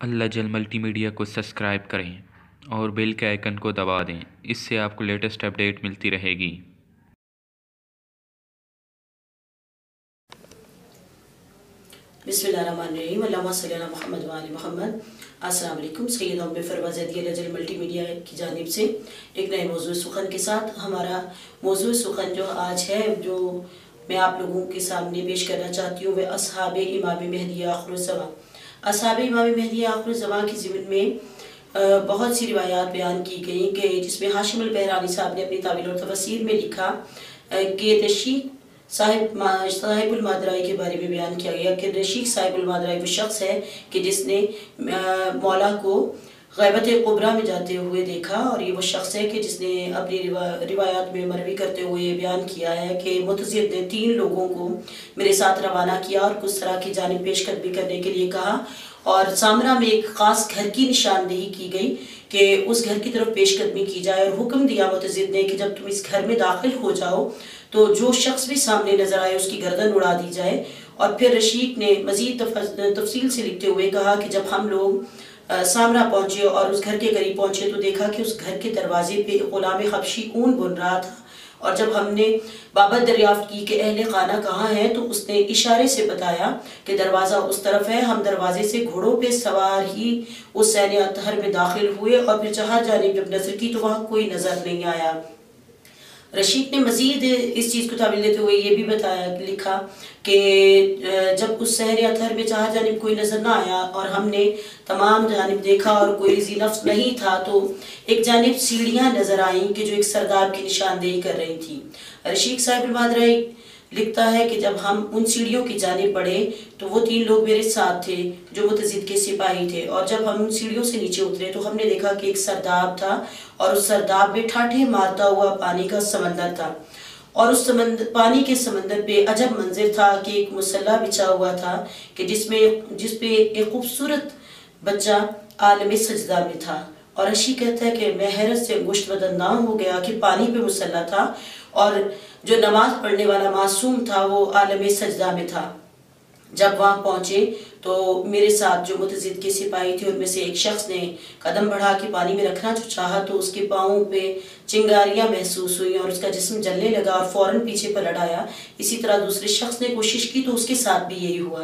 اللہ جل multi media کو subscribe کریں اور بیل کے آئیکن کو دبا دیں۔ اس سے آپ کو لیٹسٹ اپڈیٹ ملتی رہے گی۔ بسم اللہ الرحمن الرحیم۔ اللہم صلی اللہ محمد و آل محمد۔ السلام علیکم۔ سید ام فروا زیدی اللہ جل ملٹی میڈیا کی جانب سے ایک نئے موضوع سخن کے ساتھ ہمارا موضوع سخن جو آج ہے، جو میں آپ لوگوں کے سامنے پیش کرنا چاہتی ہوں، وہ اصحاب امام مہدی آخر الزمان۔ اصحاب امام مہدی آخر الزمان کی ضمن میں بہت سی روایات بیان کی گئیں کہ جس میں حاشم البحرانی صاحب نے اپنی تعویل اور تفسیر میں لکھا کہ رشیق صاحب صاحب المادرائی کے بارے میں بیان کیا گیا کہ رشیق صاحب المادرائی وہ شخص ہے کہ جس نے مولا کو غیبت قبرہ میں جاتے ہوئے دیکھا اور یہ وہ شخص ہے کہ جس نے اپنی روایات میں مروی کرتے ہوئے بیان کیا ہے کہ متضد نے تین لوگوں کو میرے ساتھ روانہ کیا اور کس طرح کی جانب پیش قدمی کرنے کے لیے کہا اور سامرہ میں ایک خاص گھر کی نشاندہی کی گئی کہ اس گھر کی طرف پیش قدمی کی جائے اور حکم دیا متضد نے کہ جب تم اس گھر میں داخل ہو جاؤ تو جو شخص بھی سامنے نظر آئے اس کی گردن اڑا دی جائے اور پھر رشیق نے مزید تفصیل سے لکھتے ہوئے کہا کہ جب ہم لوگ سامنا پہنچے اور اس گھر کے قریب پہنچے تو دیکھا کہ اس گھر کے دروازے پہ غلام خبشی اون بن رہا تھا۔ اور جب ہم نے بابت دریافت کی کہ اہل خانہ کہاں ہے تو اس نے اشارے سے بتایا کہ دروازہ اس طرف ہے، ہم دروازے سے گھوڑوں پہ سوار ہی اس سین اتحر میں داخل ہوئے اور پھر جہاں جانب جب نظر کی تو وہاں کوئی نظر نہیں آیا۔ رشید نے مزید اس چیز کو تعبیل دیتے ہوئے یہ بھی بتایا، لکھا کہ جب اس سہر تھر میں چاہ جانب کوئی نظر نہ آیا اور ہم نے تمام جانب دیکھا اور کوئی رضی نفس نہیں تھا، تو ایک جانب سیڑھیاں نظر آئیں کہ جو ایک سرداب کی نشاندہی کر رہی تھی رشید صاحب المادرائی لکھتا ہے کہ جب ہم ان سیڑھیوں کی جانب پڑے تو وہ تین لوگ میرے ساتھ تھے جو متضد کے سپاہی تھے۔ اور جب ہم ان سیڑھیوں سے نیچے اترے تو ہم نے دیکھا کہ ایک سرداب تھا اور اس سرداب میں ٹھاٹھے مارتا ہوا پانی کا سمندر تھا۔ اور اس پانی کے سمندر پہ عجب منظر تھا کہ ایک مسلح بچھا ہوا تھا کہ جس میں، جس پہ ایک خوبصورت بچہ عالم سجدہ میں تھا۔ اور اشی کہتا ہے کہ میں حیرت سے انگشت بدن نام ہو گیا کہ پانی پہ مسلح تھا اور جو نماز پڑھنے والا معصوم تھا، وہ عالم سجدہ میں تھا۔ جب وہاں پہنچے تو میرے ساتھ جو متضد کے سپاہی تھے، ان میں سے ایک شخص نے قدم بڑھا کے پانی میں رکھنا جو چاہا تو اس کے پاؤں پہ چنگاریاں محسوس ہوئی اور اس کا جسم جلنے لگا اور فوراً پیچھے پر لڑایا۔ اسی طرح دوسرے شخص نے کوشش کی تو اس کے ساتھ بھی یہی ہوا۔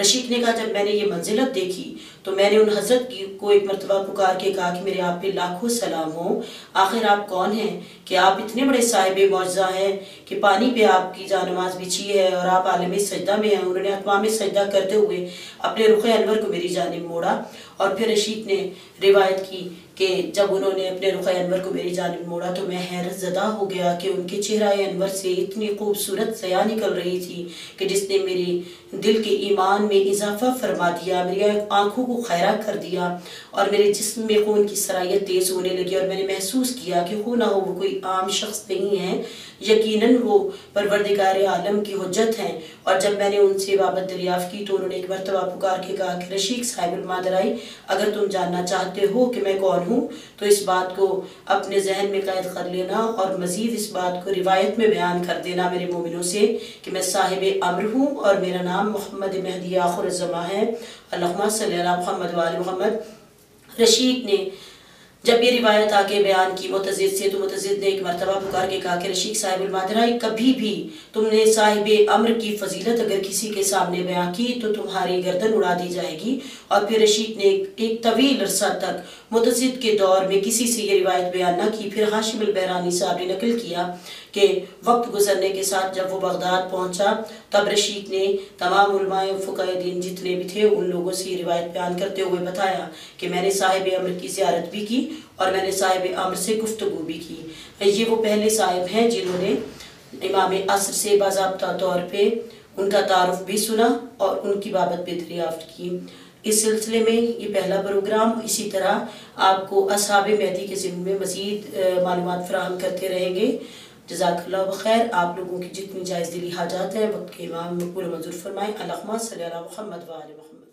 رشید نے کہا، جب میں نے یہ منزلت دیکھی تو میں نے ان حضرت کو ایک مرتبہ پکار کے کہا کہ میرے آپ پہ لاکھوں سلام ہوں۔ آخر آپ کون ہیں؟ کہ آپ اتنے بڑے صاحب معجزہ ہیں کہ پانی پہ آپ کی جانماز بچھی ہے اور آپ عالم سجدہ میں ہیں۔ انہوں نے اتمام سجدہ کرتے ہوئے اپنے رخ انور کو میری جانب موڑا اور پھر رشید نے روایت کی کہ جب انہوں نے اپنے رخ انور کو میری جانب موڑا تو میں حیرت زدہ ہو گیا کہ ان کے چہرہ انور سے اتنی خوبصورت سیاہ نکل رہی تھی کہ جس نے میری دل کے ایمان میں اضافہ فرما دیا، میری آنکھوں کو خیرہ کر دیا اور میرے جسم میں خون کی سرائیت تیز ہونے لگی اور میں نے محسوس کیا کہ خون نہ ہو، وہ کوئی عام شخص نہیں ہے۔ یقیناً وہ پروردگار عالم کی حجت ہیں۔ اور جب میں نے ان سے بابت دریافت کی تو انہوں نے ایک مرتبہ پکار کے کہا کہ رشیق صاحب المادرائی اگر تم جاننا چاہتے ہو کہ میں کون ہوں، تو اس بات کو اپنے ذہن میں قید کر لینا اور مزید اس بات کو روایت میں بیان کر دینا میرے مومنوں سے کہ میں صاحب امر ہوں اور میرا نام محمد مہدی آخر الزماں ہے۔ اللہم صلی اللہ محمد وال محمد۔ رشید نے جب یہ روایت آگے بیان کی متضد سے تو متضد نے ایک مرتبہ پکار کے کہا کہ رشید صاحب المادرائی، کبھی بھی تم نے صاحب امر کی فضیلت اگر کسی کے سامنے بیان کی تو تمہاری گردن اڑا دی جائے گی۔ اور پھر رشید نے ایک طویل عرصہ تک متضد کے دور میں کسی سے یہ روایت بیان نہ کی۔ پھر حاشم البحرانی صاحب نے نقل کیا کہ وقت گزرنے کے ساتھ جب وہ بغداد پہنچا تب رشید نے تمام علماء فقہ دین جتنے بھی تھے، ان لوگوں سے یہ روایت بیان کرتے ہوئے بتایا کہ میں نے صاحب عمر کی زیارت بھی کی اور میں نے صاحب عمر سے گفتگو بھی کی۔ یہ وہ پہلے صاحب ہیں جنہوں نے امام عصر سے باضابطہ طور پہ ان کا تعارف بھی سنا اور ان کی بابت بھی دریافت کی۔ اس سلسلے میں یہ پہلا پروگرام، اسی طرح آپ کو اصحاب مہدی کے ذمہ میں مزید معلومات فراہم کرتے رہیں گے۔ جزاک اللہ بخیر، آپ لوگوں کی جتنی جائز دلی حاجات ہیں، وقت کے امام مقبول منظور فرمائیں۔ اللہم صلی اللہ محمد و محمد۔